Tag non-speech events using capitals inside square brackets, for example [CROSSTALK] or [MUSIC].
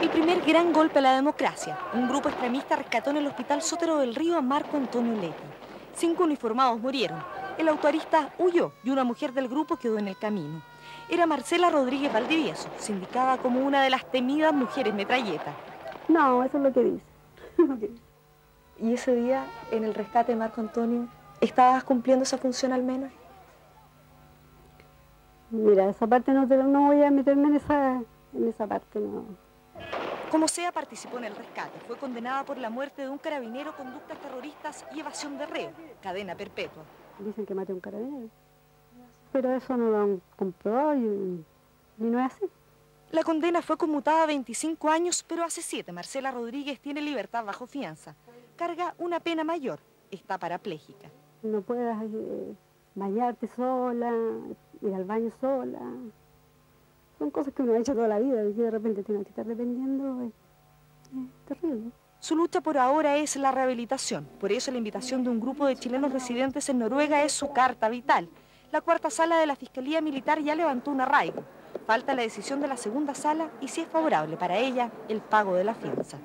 El primer gran golpe a la democracia. Un grupo extremista rescató en el hospital Sotero del Río a Marco Antonio Leti. Cinco uniformados murieron. El autorista huyó y una mujer del grupo quedó en el camino. Era Marcela Rodríguez Valdivieso, sindicada como una de las temidas mujeres metralleta. No, eso es lo que dice. [LAUGHS] ¿Y ese día, en el rescate de Marco Antonio, estabas cumpliendo esa función al menos? Mira, esa parte no, no voy a meterme en esa, en esa parte, no. Como sea, participó en el rescate. Fue condenada por la muerte de un carabinero, conductas terroristas y evasión de reo. Cadena perpetua. Dicen que maté a un carabinero. Pero eso no lo han comprobado y, y no es así. La condena fue conmutada a 25 años, pero hace 7 Marcela Rodríguez tiene libertad bajo fianza. Carga una pena mayor. Está parapléjica. No puedes eh, bañarte sola, ir al baño sola. Cosas que uno ha hecho toda la vida y de repente tiene que estar dependiendo. Es terrible. Su lucha por ahora es la rehabilitación. Por eso la invitación de un grupo de chilenos residentes en Noruega es su carta vital. La cuarta sala de la Fiscalía Militar ya levantó un arraigo. Falta la decisión de la segunda sala y si es favorable para ella el pago de la fianza.